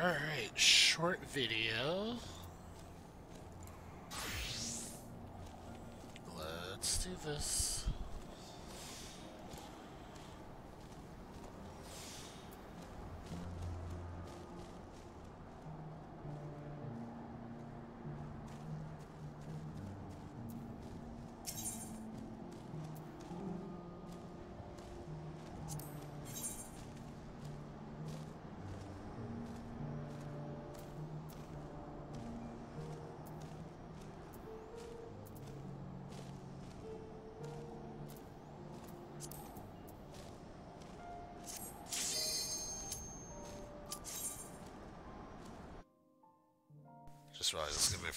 Alright, short video. Let's do this.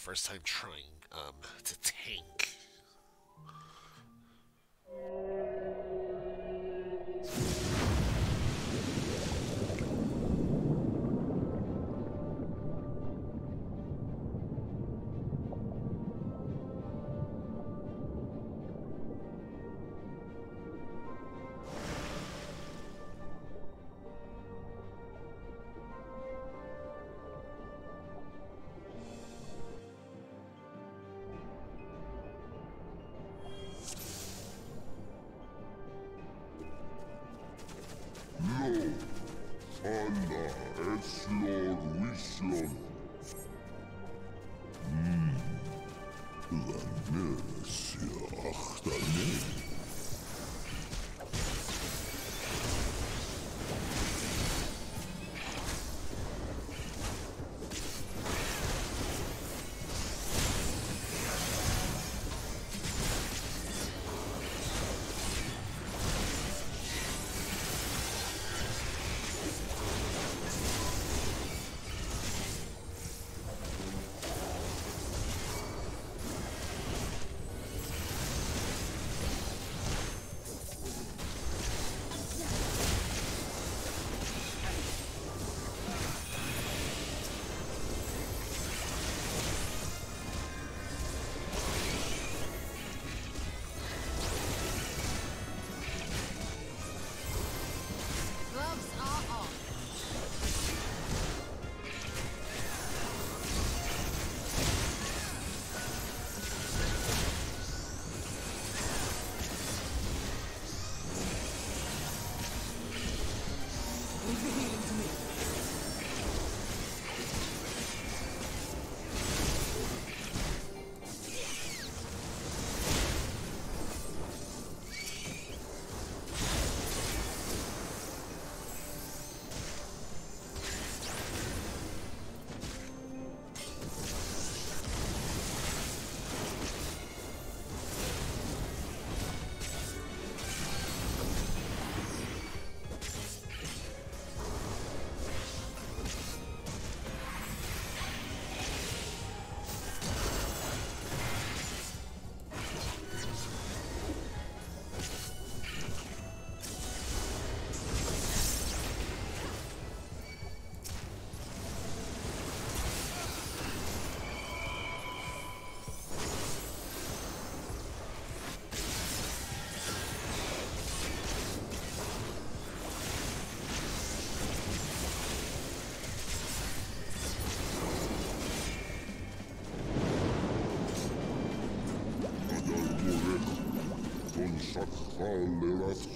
First time trying um to tank. Shakal Erafsi. Allah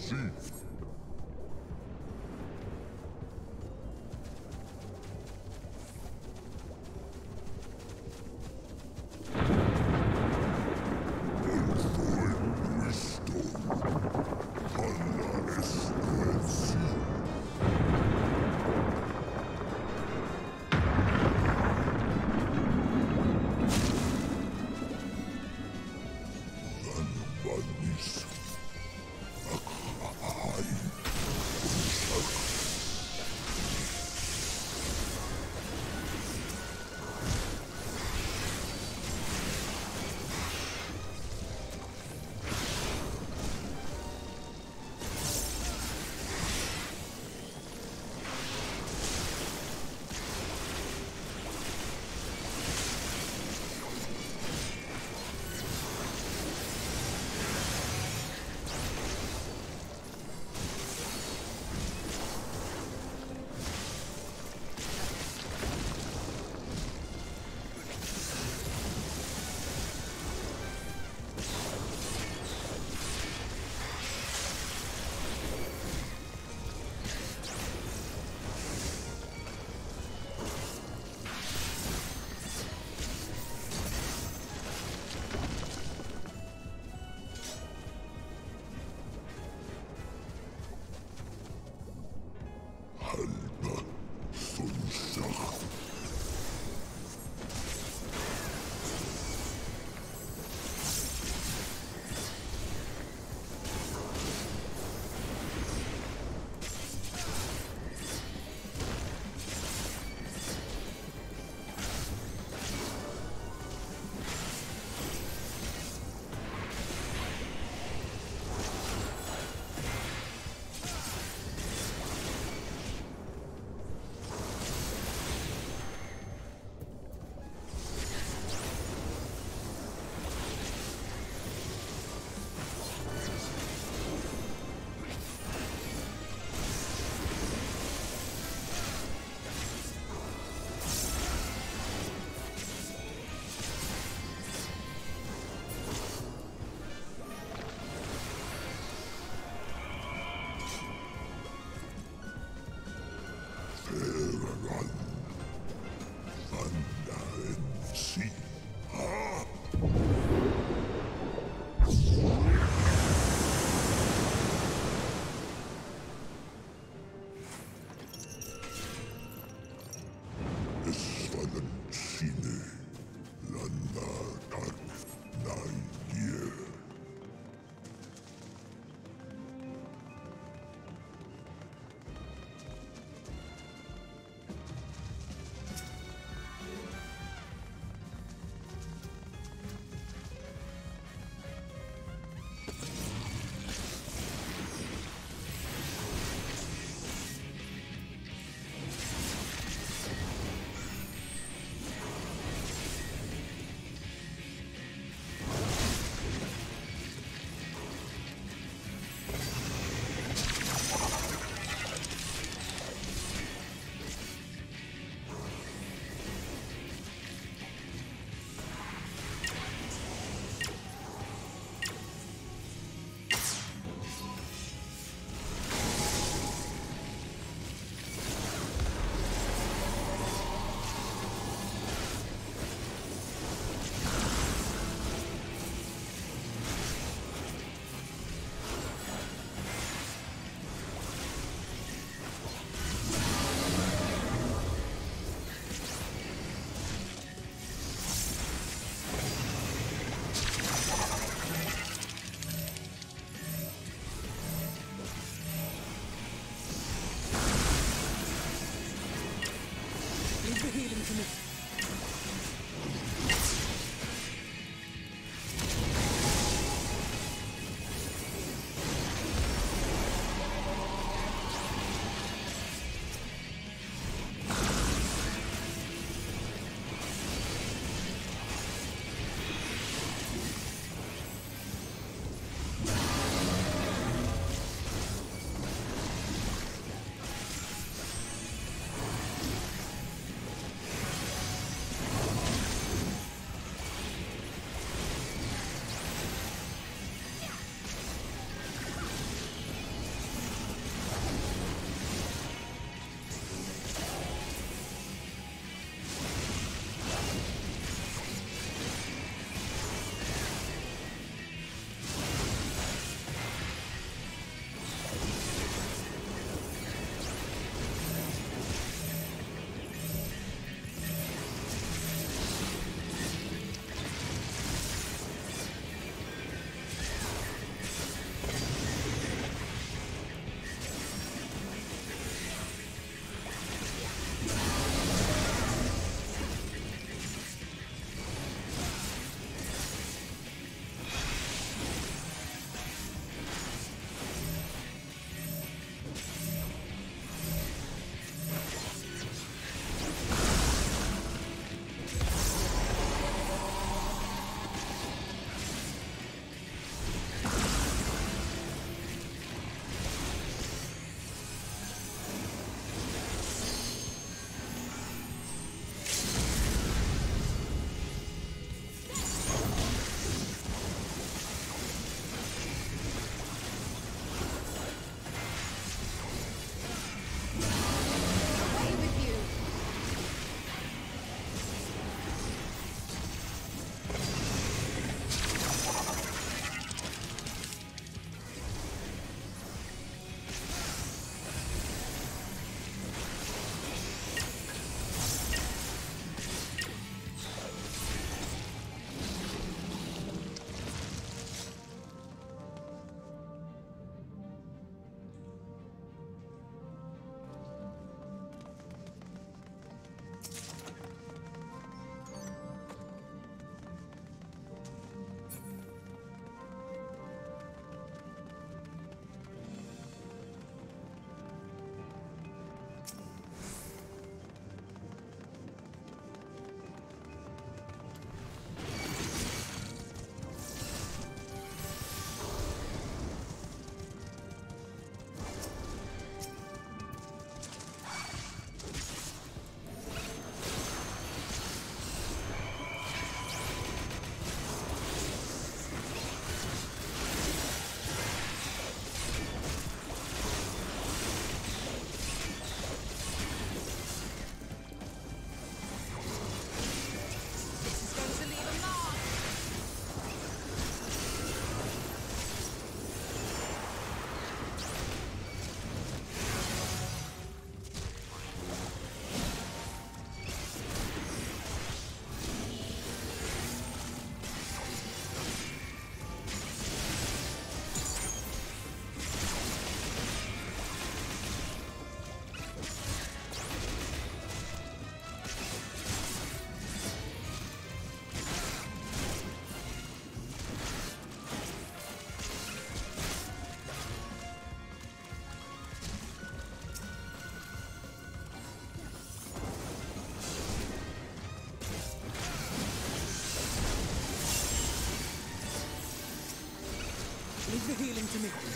healing to me.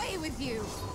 Away with you!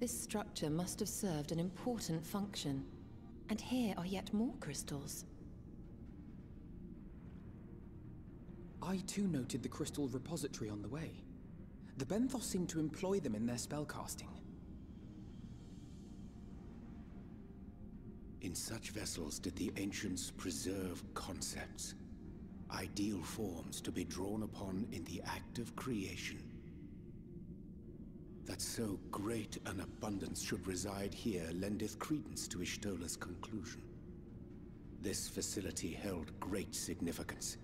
This structure must have served an important function. And here are yet more crystals. I too noted the crystal repository on the way. The Benthos seem to employ them in their spellcasting. In such vessels did the ancients preserve concepts, ideal forms to be drawn upon in the act of creation. So great an abundance should reside here lendeth credence to Y'shtola's conclusion. This facility held great significance.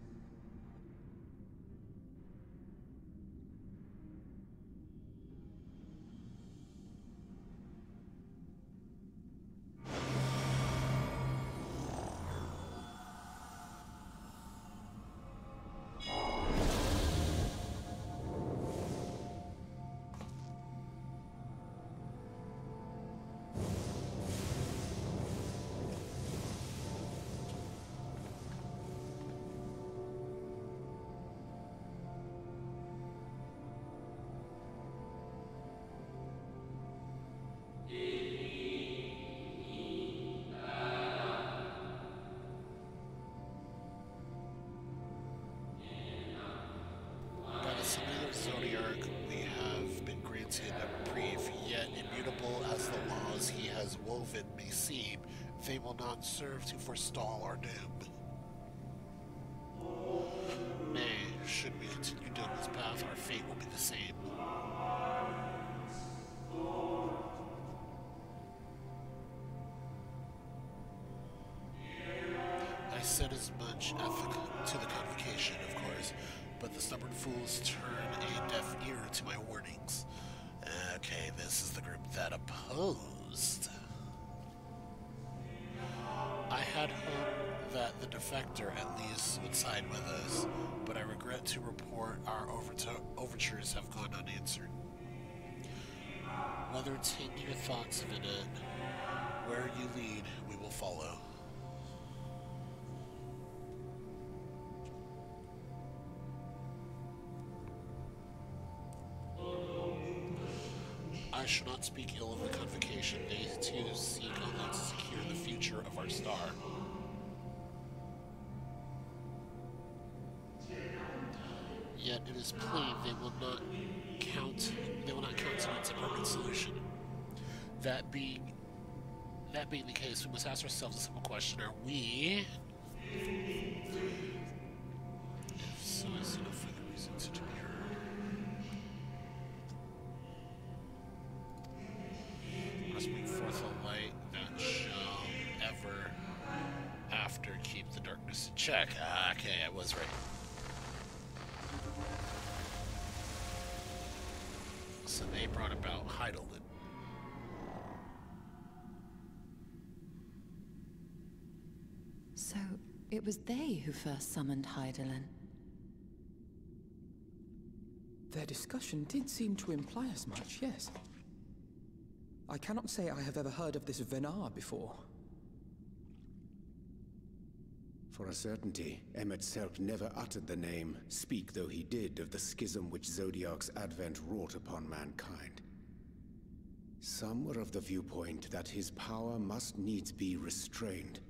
They will not serve to forestall our doom. Nay, should we continue down this path, our fate will be the same. I said as much the, to the convocation, of course, but the stubborn fools turn a deaf ear to my warnings. Okay, this is the group that opposed. At least would side with us, but I regret to report our overtures have gone unanswered. Mother, take your thoughts of it. Where you lead, we will follow. I shall not speak ill of the convocation. They too seek only to secure the future of our star. Yet it is plain they will not count. They will not countenance a permanent solution. That being, that being the case, we must ask ourselves a simple question: Are we? If so, I see no further reason to demur. must bring forth a light that shall ever after keep the darkness in check. Ah, okay, I was right. It was they who first summoned Hydaelyn. Their discussion did seem to imply as much, yes. I cannot say I have ever heard of this Venat before. For a certainty, Emet-Selch never uttered the name, speak though he did of the schism which Zodiark's advent wrought upon mankind. Some were of the viewpoint that his power must needs be restrained,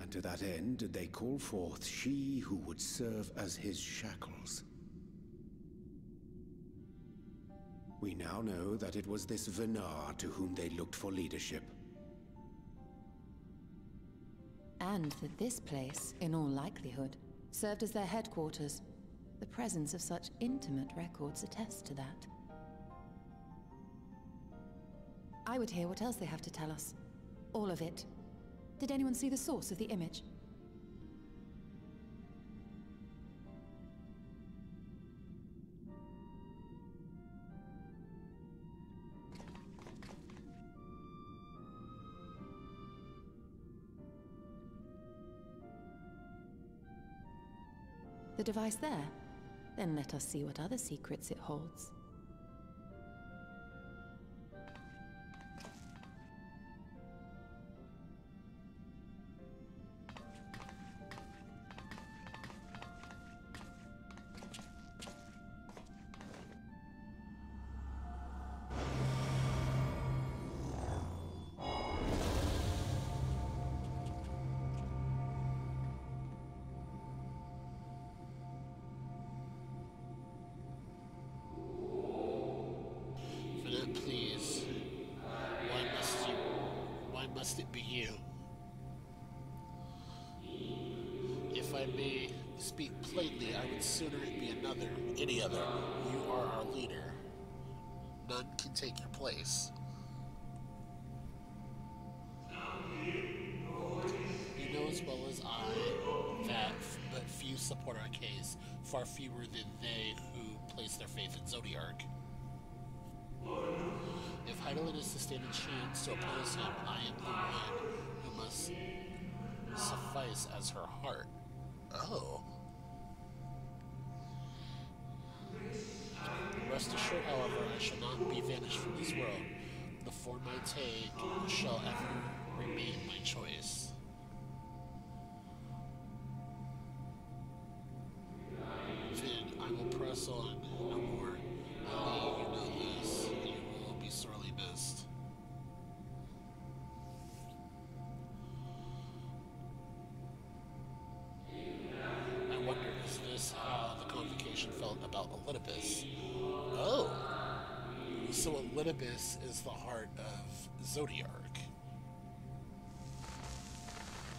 and to that end did they call forth she who would serve as his shackles. We now know that it was this Venat to whom they looked for leadership. And that this place, in all likelihood, served as their headquarters. The presence of such intimate records attests to that. I would hear what else they have to tell us. All of it. Did anyone see the source of the image? The device there? Then let us see what other secrets it holds. So Elidibus is the heart of.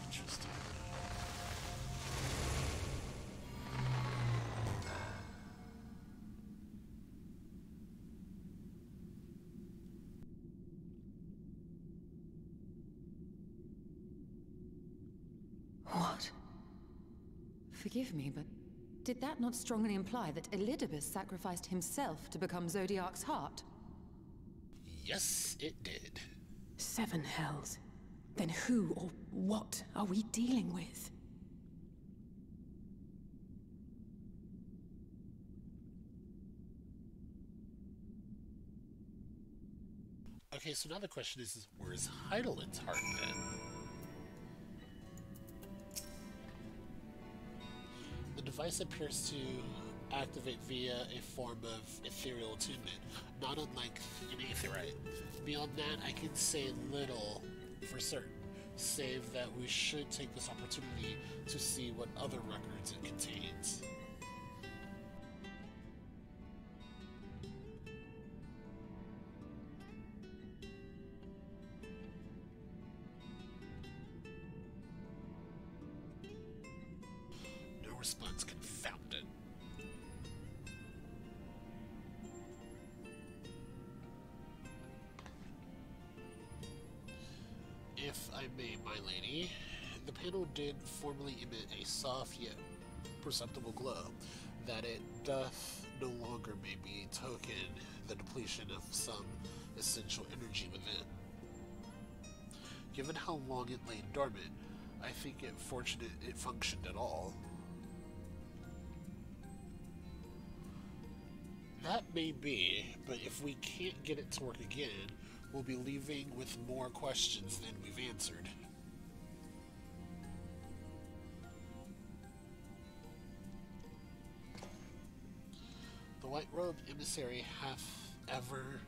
Interesting. What? Forgive me, but did that not strongly imply that Elidibus sacrificed himself to become Zodiark's heart? Yes, it did. Seven hells. Then who or what are we dealing with? Okay, so now the question is, is where's Hydaelyn's heart then? The device appears to activate via a form of ethereal attunement, not unlike an aetheryte. Beyond that, I can say little for certain, save that we should take this opportunity to see what other records it contains. Perceptible glow. That it doth no longer may be token the depletion of some essential energy within. Given how long it lay dormant, I think it fortunate it functioned at all. That may be, but if we can't get it to work again, we'll be leaving with more questions than we've answered. The white robed emissary hath ever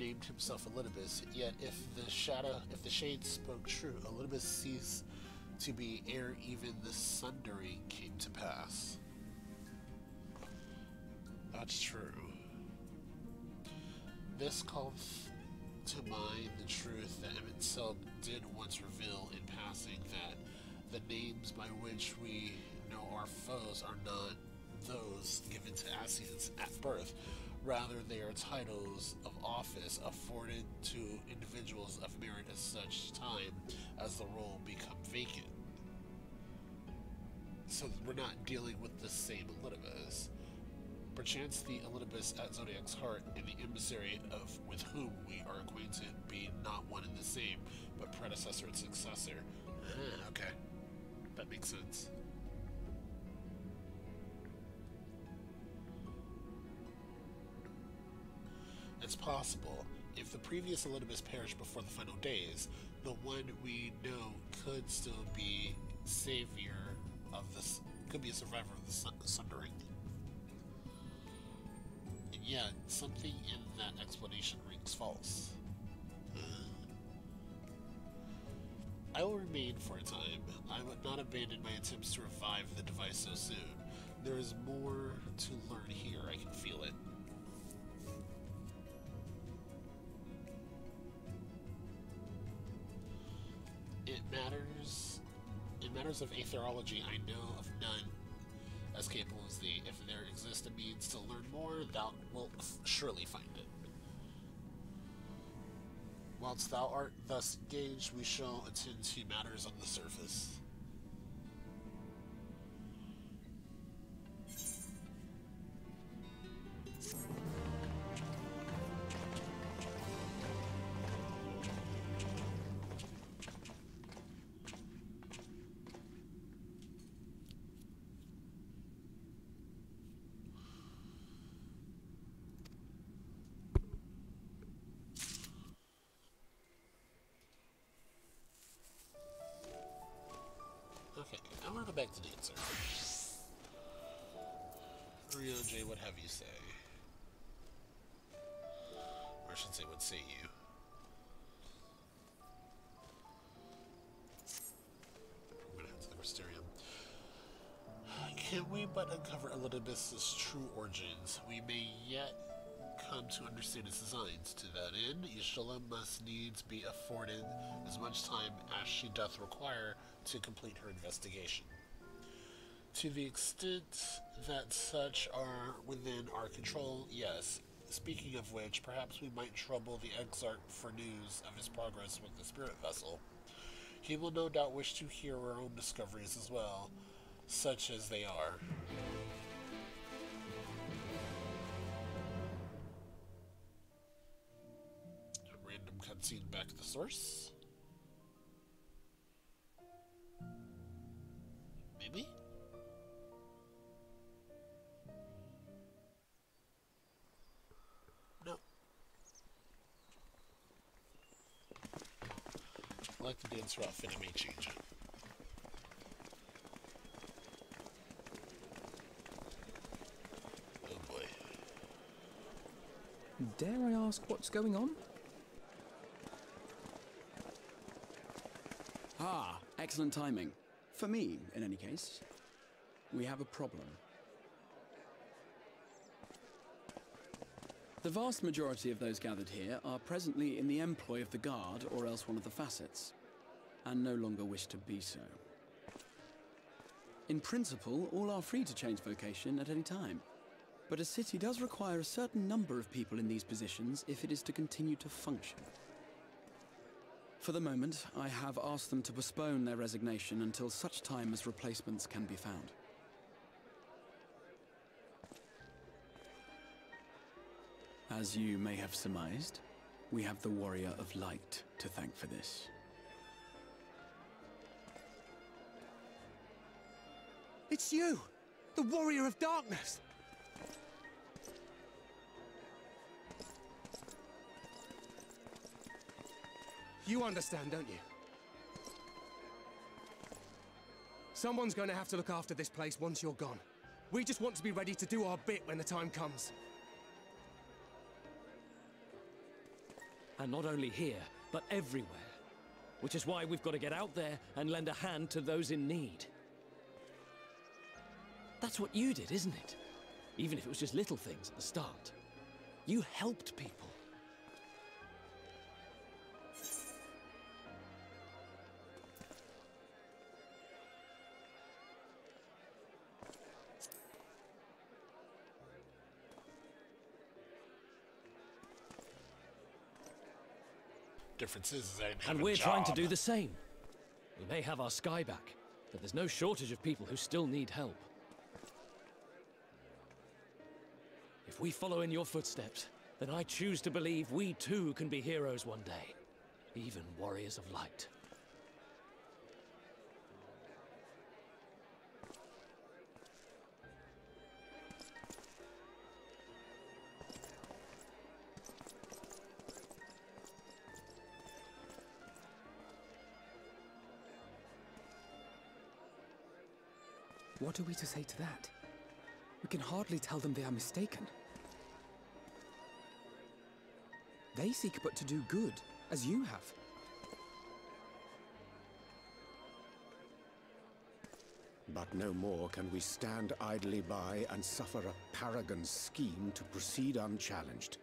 named himself Elidibus, yet if the shadow if the shade spoke true, Elidibus ceased to be ere even the sundering came to pass. That's true. This calls to mind the truth that Emet-Selch did once reveal in passing that the names by which we know our foes are not those given to Asians at birth. Rather, they are titles of office afforded to individuals of merit at such time as the role become vacant. So we're not dealing with the same Elidibus. Perchance the Elidibus at Zodiark's heart and the emissary of with whom we are acquainted be not one and the same, but predecessor and successor. Okay. That makes sense. It's possible. If the previous Elidibus perished before the final days, the one we know could still be savior of this, could be a survivor of the sun- Sundering. And yet, something in that explanation rings false. Uh, I will remain for a time. I would not abandon my attempts to revive the device so soon. There is more to learn here, I can feel it. Matters in matters of aetherology, I know of none as capable as thee. If there exists a means to learn more, thou wilt surely find it. Whilst thou art thus engaged, we shall attend to matters on the surface. The answer. Rio J, what have you say? Or I should say, what say you? I'm gonna head to the Mysterium. Can we but uncover Elidibus's true origins? We may yet come to understand its designs. To that end, Y'shtola must needs be afforded as much time as she doth require to complete her investigation. To the extent that such are within our control, yes. Speaking of which, perhaps we might trouble the Exarch for news of his progress with the spirit vessel. He will no doubt wish to hear our own discoveries as well, such as they are. Random cutscene back to the source. I like the dancer outfit, change it. Oh boy. Dare I ask what's going on? Ah, excellent timing. For me, in any case. We have a problem. The vast majority of those gathered here are presently in the employ of the Guard or else one of the facets, and no longer wish to be so. In principle, all are free to change vocation at any time, but a city does require a certain number of people in these positions if it is to continue to function. For the moment, I have asked them to postpone their resignation until such time as replacements can be found. As you may have surmised, we have the Warrior of Light to thank for this. It's you! The Warrior of Darkness! You understand, don't you? Someone's going to have to look after this place once you're gone. We just want to be ready to do our bit when the time comes. And not only here, but everywhere. Which is why we've got to get out there and lend a hand to those in need. That's what you did, isn't it? Even if it was just little things at the start. You helped people. Difference is, is I didn't have And we're trying to do the same. We may have our sky back, but there's no shortage of people who still need help. We follow in your footsteps, then I choose to believe we too can be heroes one day. Even warriors of light. What are we to say to that? We can hardly tell them they are mistaken. They seek but to do good, as you have. But no more can we stand idly by and suffer a paragon's scheme to proceed unchallenged.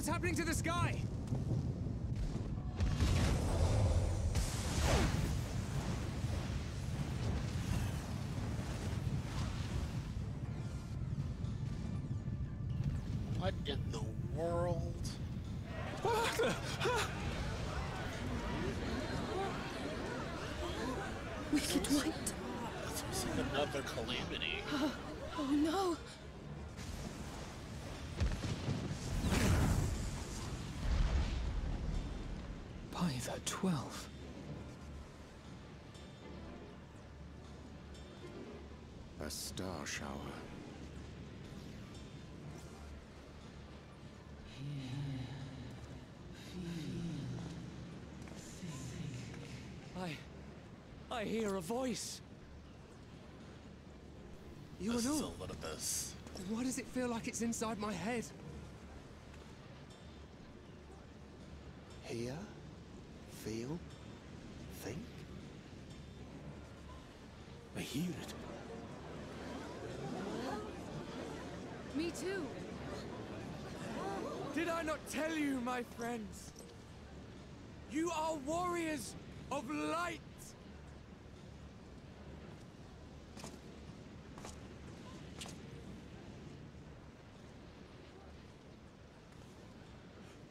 What's happening to the sky? By Twelve. A star shower. I. I hear a voice. You This and is all. a little bit. Why does it feel like it's inside my head? Hear, feel, think. I hear it. Me too. Did I not tell you, my friends? You are warriors of light!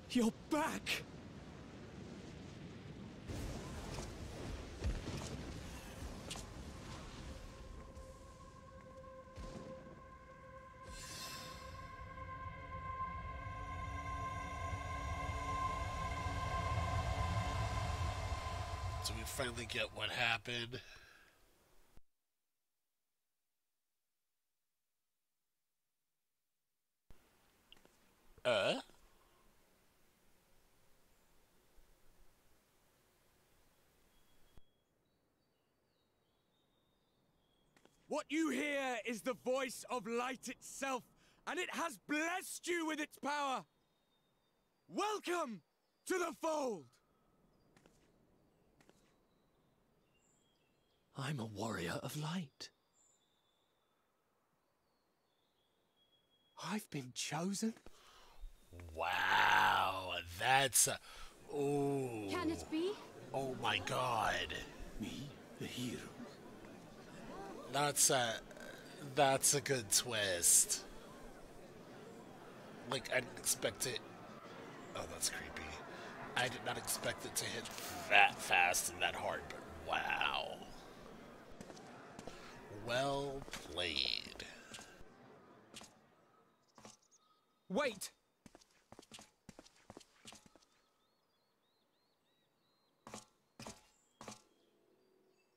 You're back! We finally get what happened. Uh? What you hear is the voice of light itself, and it has blessed you with its power. Welcome to the fold! I'm a warrior of light. I've been chosen? Wow, that's a. Oh. Can it be? Oh my god. Me, the hero. That's a. That's a good twist. Like, I didn't expect it. Oh, that's creepy. I did not expect it to hit that fast and that hard, but wow. Well played. Wait!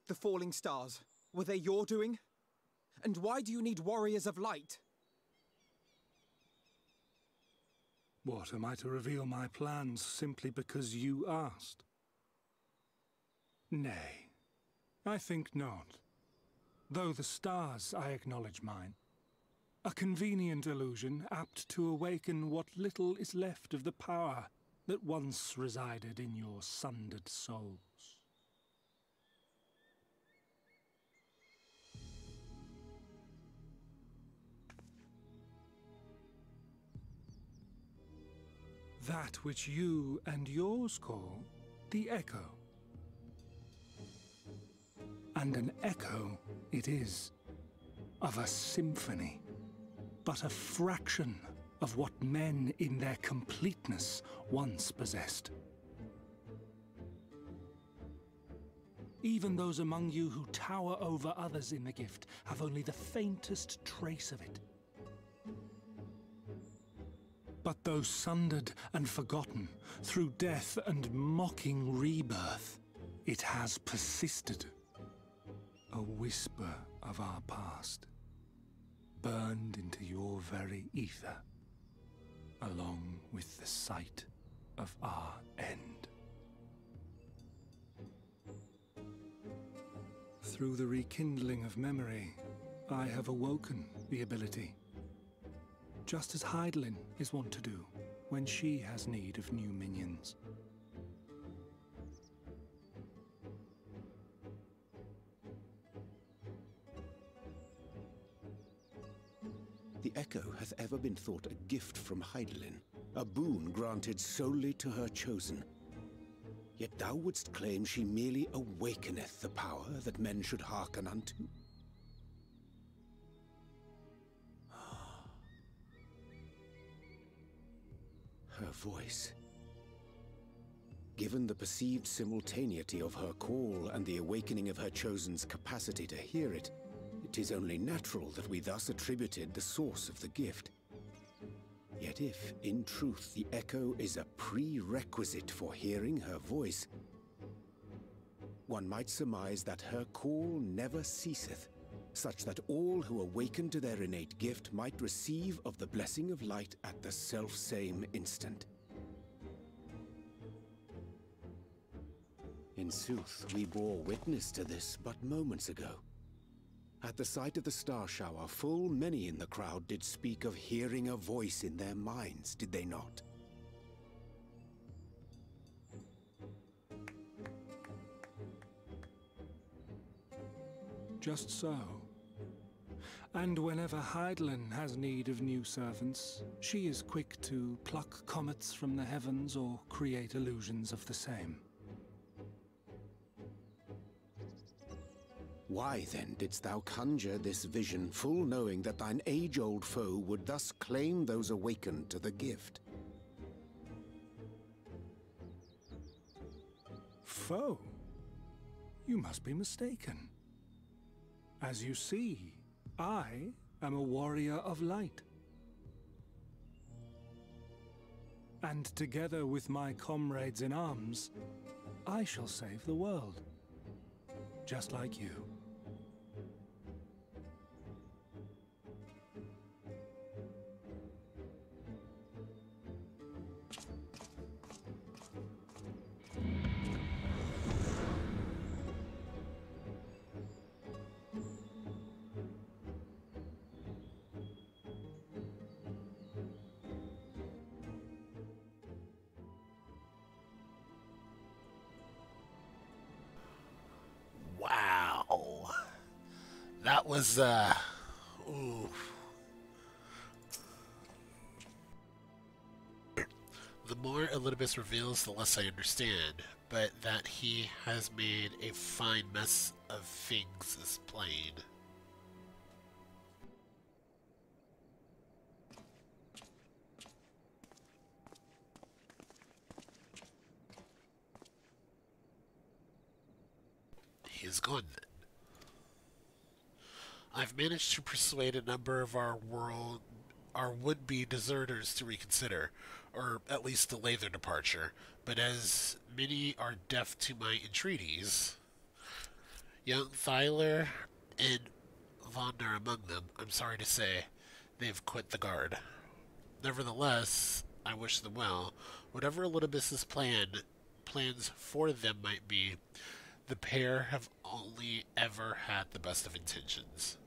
The falling stars, were they your doing? And why do you need warriors of light? What, am I to reveal my plans simply because you asked? Nay, I think not. Though the stars, I acknowledge mine. A convenient illusion apt to awaken what little is left of the power that once resided in your sundered souls. That which you and yours call the echo. And an echo it is of a symphony, but a fraction of what men in their completeness once possessed. Even those among you who tower over others in the gift have only the faintest trace of it. But though sundered and forgotten through death and mocking rebirth, it has persisted. A whisper of our past, burned into your very ether, along with the sight of our end. Through the rekindling of memory, I have awoken the ability just as Hydaelyn is wont to do when she has need of new minions. Echo hath ever been thought a gift from Hydaelyn. a boon granted solely to her chosen. Yet thou wouldst claim she merely awakeneth the power that men should hearken unto? Her voice. Given the perceived simultaneity of her call and the awakening of her chosen's capacity to hear it, it is only natural that we thus attributed the source of the gift. Yet if, in truth, the echo is a prerequisite for hearing her voice, one might surmise that her call never ceaseth, such that all who awaken to their innate gift might receive of the blessing of light at the self-same instant. In sooth, we bore witness to this but moments ago. At the sight of the star shower, full many in the crowd did speak of hearing a voice in their minds, did they not? Just so. And whenever Hydaelyn has need of new servants, she is quick to pluck comets from the heavens or create illusions of the same. Why then didst thou conjure this vision, full knowing that thine age-old foe would thus claim those awakened to the gift? Foe? You must be mistaken. As you see, I am a warrior of light. And together with my comrades in arms, I shall save the world. Just like you. Was, uh. The more Elidibus reveals, the less I understand, but that he has made a fine mess of things is plain. He is gone. I've managed to persuade a number of our world, our would-be deserters to reconsider, or at least delay their departure. But as many are deaf to my entreaties, young Thyler and are among them. I'm sorry to say, they've quit the guard. Nevertheless, I wish them well. Whatever Elidibus's plan plans for them might be, the pair have only ever had the best of intentions.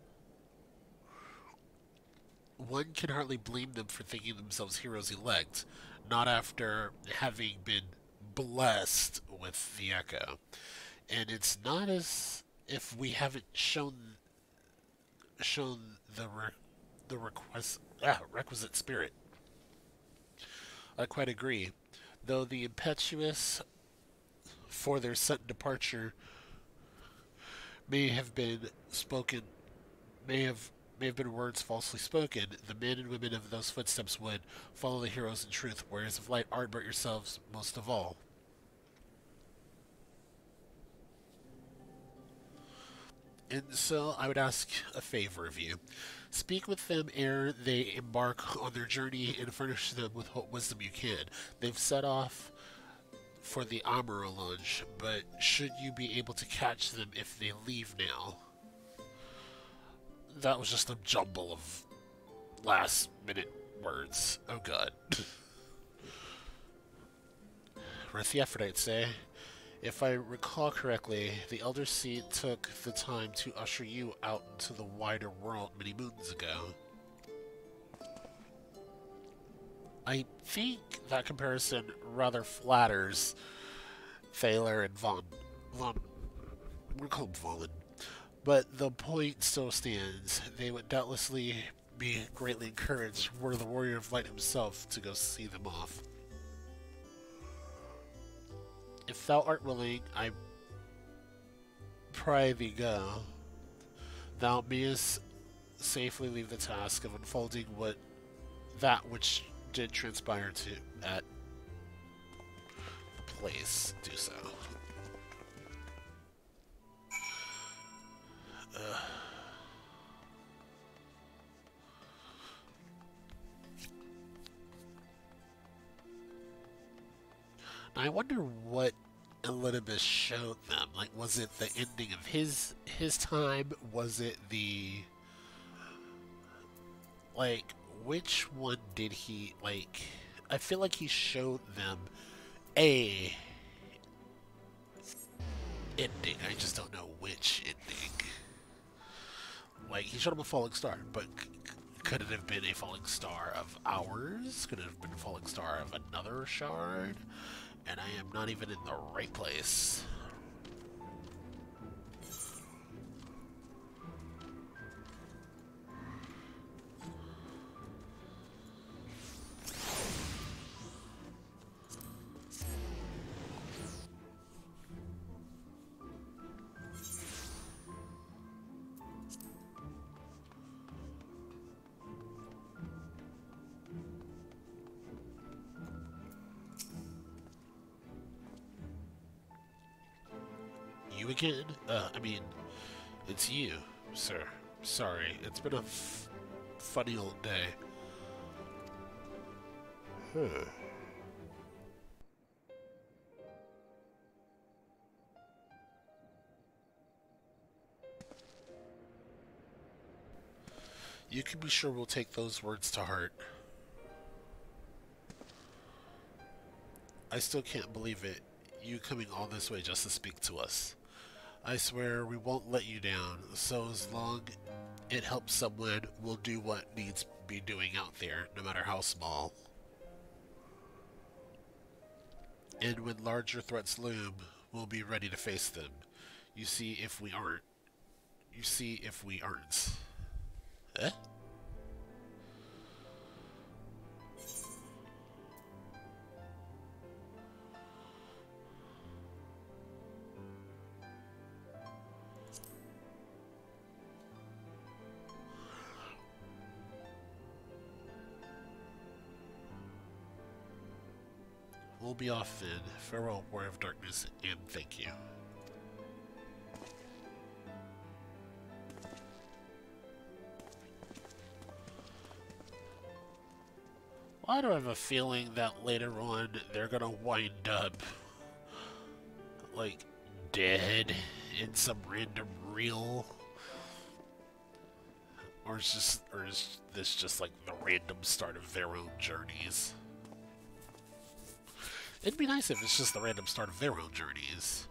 One can hardly blame them for thinking themselves heroes elect, not after having been blessed with the Echo. And it's not as if we haven't shown shown the re- the request ah, requisite spirit. I quite agree, though the impetuous for their sudden departure may have been spoken may have may have been words falsely spoken, the men and women of those footsteps would follow the heroes in truth, warriors of light, art but yourselves most of all. And so I would ask a favor of you. Speak with them ere they embark on their journey and furnish them with what wisdom you can. They've set off for the Amuro but should you be able to catch them if they leave now? That was just a jumble of last minute words. Oh god. I'd say. If I recall correctly, the Elder Seat took the time to usher you out into the wider world many moons ago. I think that comparison rather flatters Thaler and Von. Von. We're called Vaughn. But the point still stands. They would doubtlessly be greatly encouraged were the Warrior of Light himself to go see them off. If thou art willing, I pray thee go. Thou mayest safely leave the task of unfolding what that which did transpire to at the place do so. Ugh. I wonder what Elidibus showed them. Like, was it the ending of his his time? Was it the like which one did he like? I feel like he showed them a ending. I just don't know which ending. Like he showed him a falling star, but could it have been a falling star of ours? Could it have been a falling star of another shard? And I am not even in the right place. Again? Uh, I mean, it's you, sir. Sorry, it's been a f- funny old day. Huh. You can be sure we'll take those words to heart. I still can't believe it. You coming all this way just to speak to us. I swear we won't let you down. So as long it helps someone, we'll do what needs to be doing out there, no matter how small. And when larger threats loom, we'll be ready to face them. You see if we aren't. You see if we aren't. Eh? We'll be off then. Farewell, Warrior of Darkness, and thank you. Why do I have a feeling that later on they're gonna wind up like dead in some random reel? Or is just or is this just like the random start of their own journeys? It'd be nice if it's just the random start of their own journeys.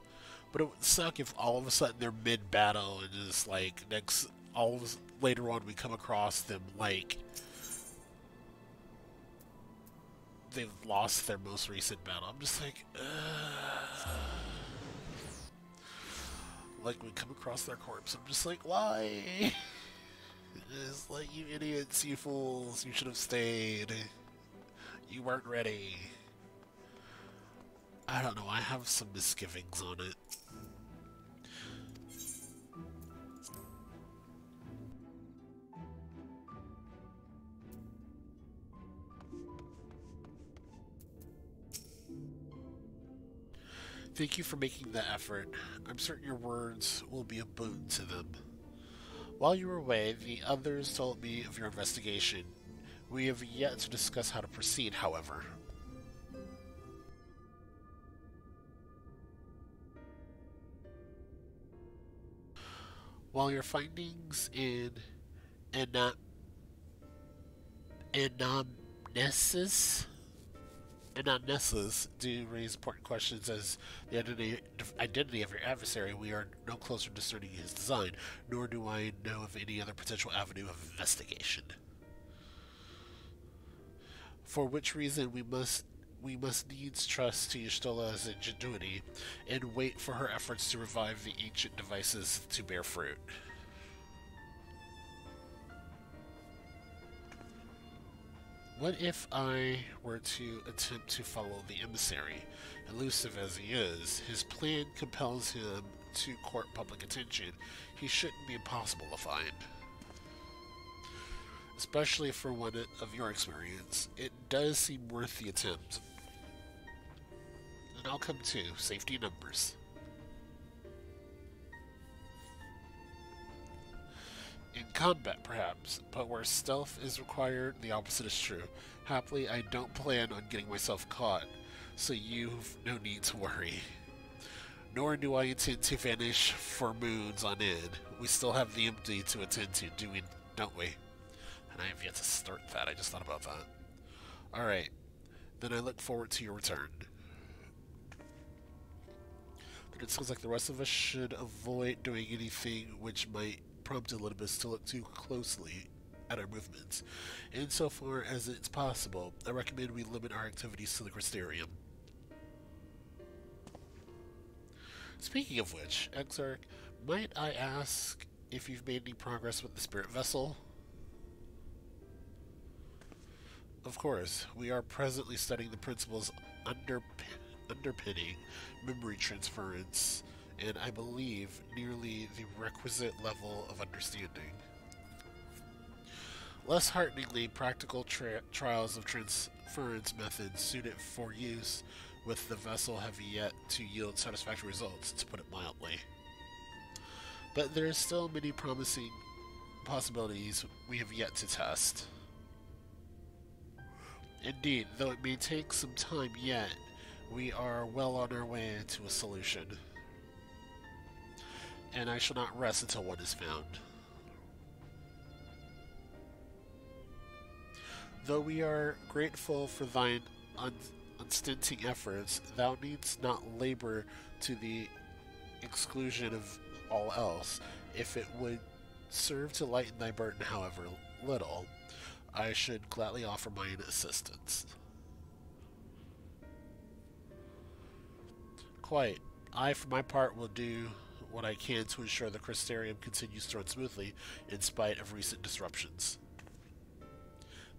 But it would suck if all of a sudden they're mid battle and just like next all of later on we come across them like they've lost their most recent battle. I'm just like, Ugh. like we come across their corpse. I'm just like, why? It's like you idiots, you fools. You should have stayed. You weren't ready. I don't know. I have some misgivings on it. Thank you for making the effort. I'm certain your words will be a boon to them. While you were away, the others told me of your investigation. We have yet to discuss how to proceed, however. While your findings in Anam- Anamnesis Anamnesis do raise important questions as the identity, identity of your adversary, we are no closer to discerning his design, nor do I know of any other potential avenue of investigation. For which reason we must we must needs trust to Y'shtola's ingenuity and wait for her efforts to revive the ancient devices to bear fruit. What if I were to attempt to follow the emissary? Elusive as he is, his plan compels him to court public attention. He shouldn't be impossible to find. Especially for one of your experience, it does seem worth the attempt. I'll come too, safety numbers. In combat, perhaps, but where stealth is required, the opposite is true. Happily, I don't plan on getting myself caught, so you've no need to worry. Nor do I intend to vanish for moons on end. We still have the empty to attend to, do we, don't we? And I have yet to start that, I just thought about that. Alright, then I look forward to your return. It sounds like the rest of us should avoid doing anything which might prompt Elidibus to look too closely at our movements. Insofar as it's possible, I recommend we limit our activities to the Crystarium. Speaking of which, Exarch, might I ask if you've made any progress with the Spirit Vessel? Of course, we are presently studying the principles underpin underpinning memory transference and I believe nearly the requisite level of understanding. Less hearteningly, practical tri trials of transference methods suited for use with the vessel have yet to yield satisfactory results, to put it mildly. But there are still many promising possibilities we have yet to test. Indeed, though it may take some time yet, we are well on our way to a solution and I shall not rest until one is found. Though we are grateful for thine un unstinting efforts, thou needst not labor to the exclusion of all else. If it would serve to lighten thy burden, however little, I should gladly offer mine assistance. Quite. I, for my part, will do what I can to ensure the Crystarium continues to run smoothly in spite of recent disruptions.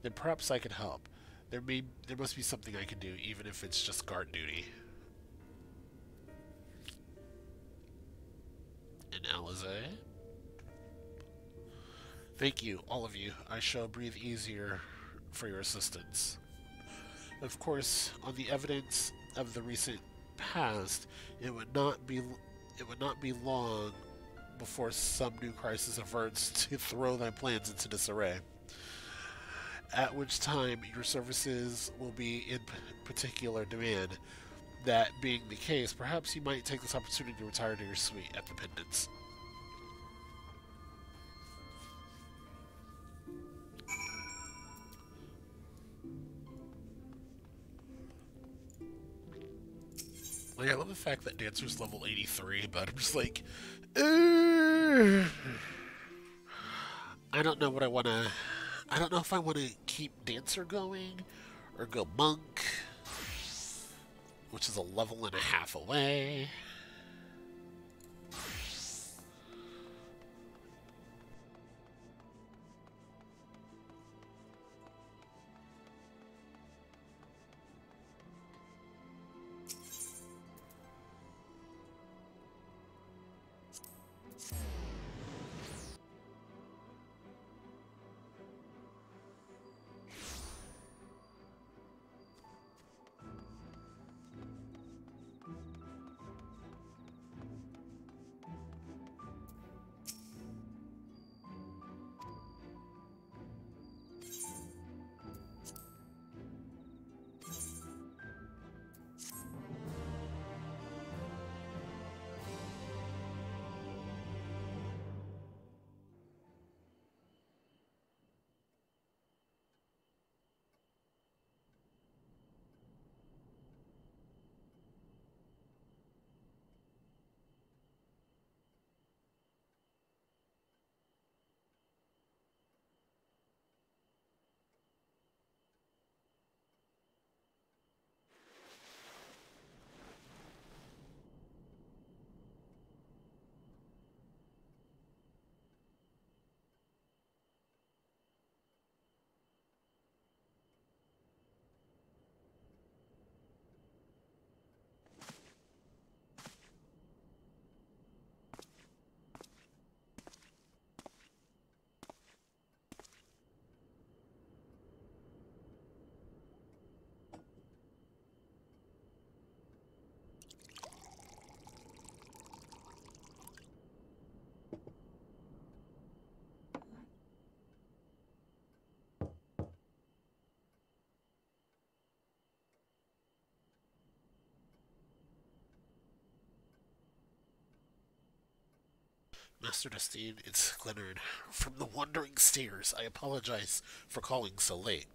Then perhaps I can help. There may there must be something I can do, even if it's just guard duty. And Alisaie? Thank you, all of you. I shall breathe easier for your assistance. Of course, on the evidence of the recent past, it would not be it would not be long before some new crisis averts to throw thy plans into disarray. At which time your services will be in particular demand. That being the case, perhaps you might take this opportunity to retire to your suite at the Pendants. Like, I love the fact that Dancer's level 83, but I'm just like, I don't know what I want to. I don't know if I want to keep Dancer going or go Monk, which is a level and a half away. Master Destine, it's Glenard. From the Wandering Stairs, I apologize for calling so late.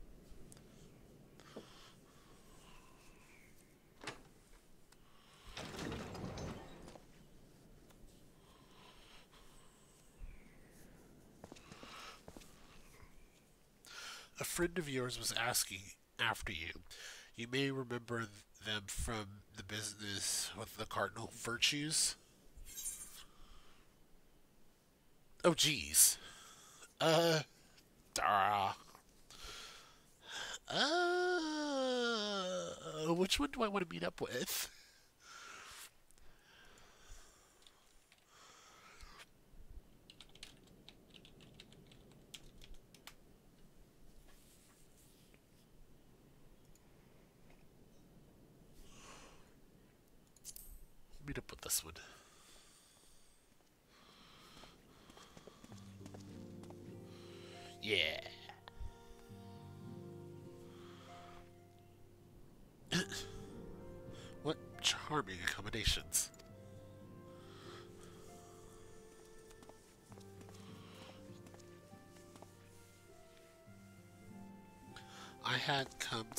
A friend of yours was asking after you. You may remember them from the business with the cardinal virtues. Oh, geez. Uh, uh, uh, which one do I want to meet up with? Meet up with this one.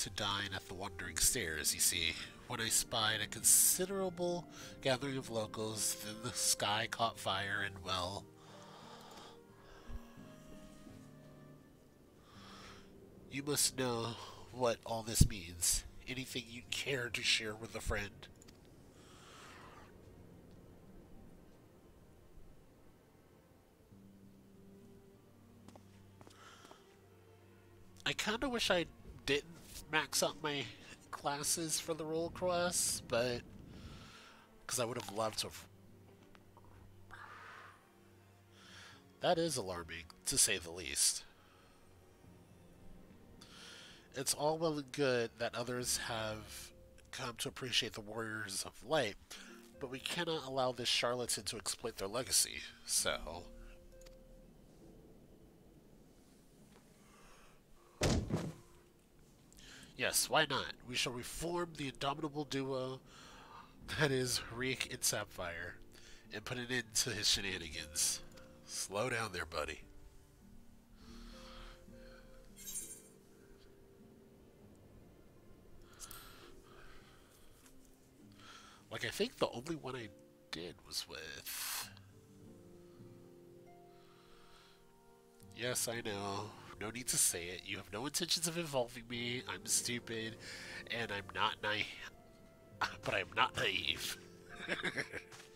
To dine at the Wandering Stairs, you see, when I spied a considerable gathering of locals, then the sky caught fire and, well, You must know what all this means. Anything you care to share with a friend. I kind of wish I didn't max out my classes for the roll quest, but because I would have loved to. That is alarming, to say the least. It's all well and good that others have come to appreciate the Warriors of Light, but we cannot allow this charlatan to exploit their legacy, so... Yes, why not? We shall reform the indomitable duo that is Reek and Sapphire and put an end to his shenanigans. Slow down there, buddy. Like, I think the only one I did was with... Yes, I know. No need to say it. You have no intentions of involving me. I'm stupid, and I'm not naive. But I'm not naive.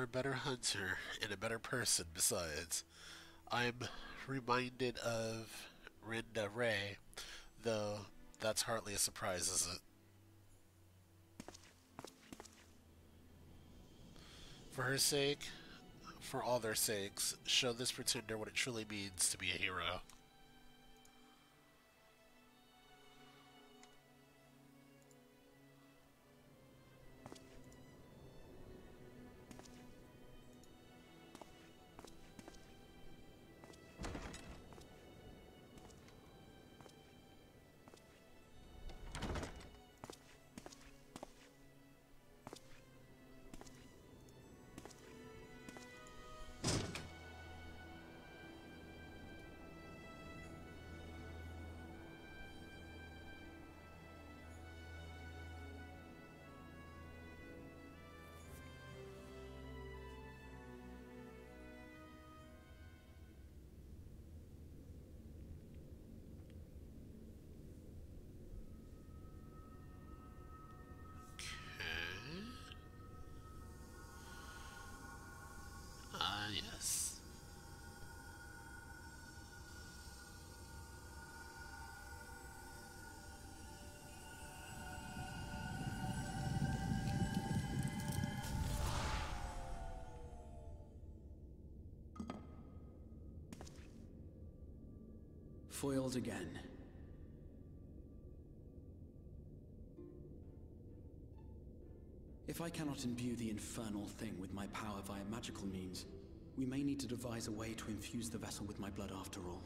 are a better hunter and a better person besides. I'm reminded of Rinda Ray, though that's hardly a surprise, is it? For her sake, for all their sakes, show this pretender what it truly means to be a hero. Foiled again. If I cannot imbue the infernal thing with my power via magical means, we may need to devise a way to infuse the vessel with my blood after all.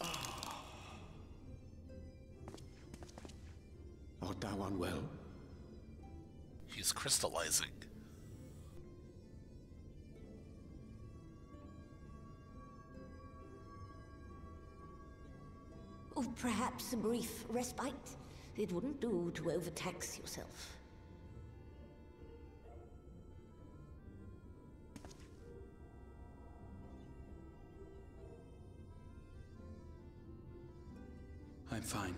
Ah. Art thou unwell? He's crystallizing. Perhaps a brief respite? It wouldn't do to overtax yourself. I'm fine.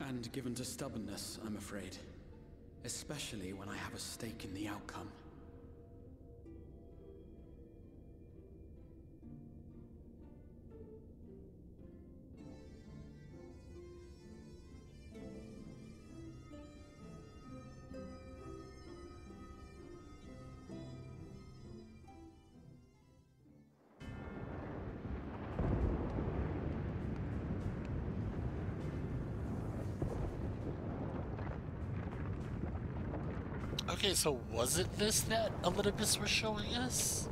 And given to stubbornness, I'm afraid. Especially when I have a stake in the outcome. So was it this that Elidibus was showing us?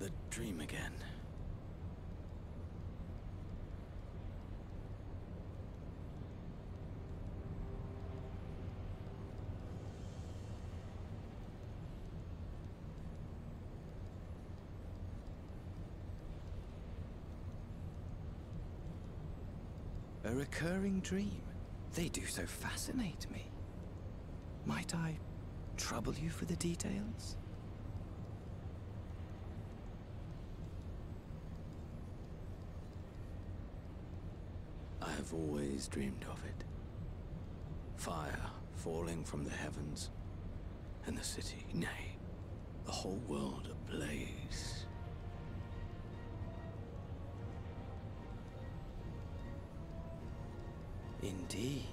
The dream again. A recurring dream. They do so fascinate me. Might I trouble you for the details? I have always dreamed of it. Fire falling from the heavens, and the city, nay, the whole world ablaze. Indeed.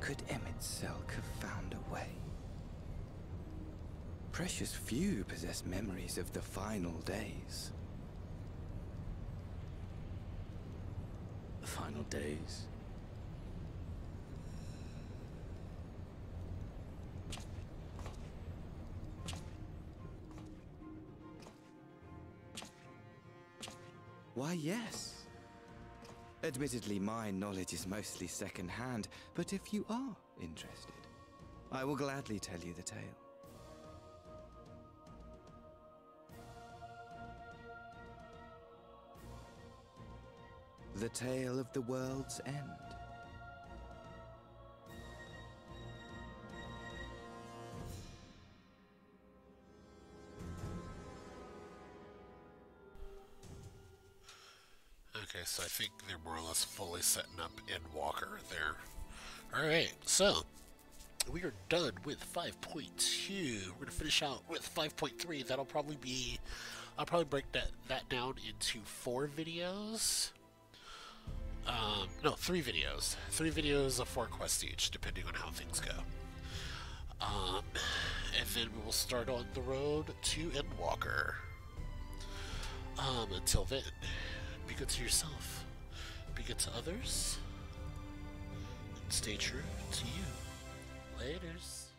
Could Emet-Selch have found a way? Precious few possess memories of the final days. The final days. Why, yes. Admittedly, my knowledge is mostly second-hand, but if you are interested, I will gladly tell you the tale. The tale of the world's end. Okay, so I think they're more or less fully setting up Endwalker there. Alright, so we are done with 5.2. We're gonna finish out with 5.3. That'll probably be I'll probably break that, that down into four videos. Um, no, three videos. Three videos of four quests each, depending on how things go. Um, and then we will start on the road to Endwalker. Um, until then, be good to yourself, be good to others, and stay true to you. Laters.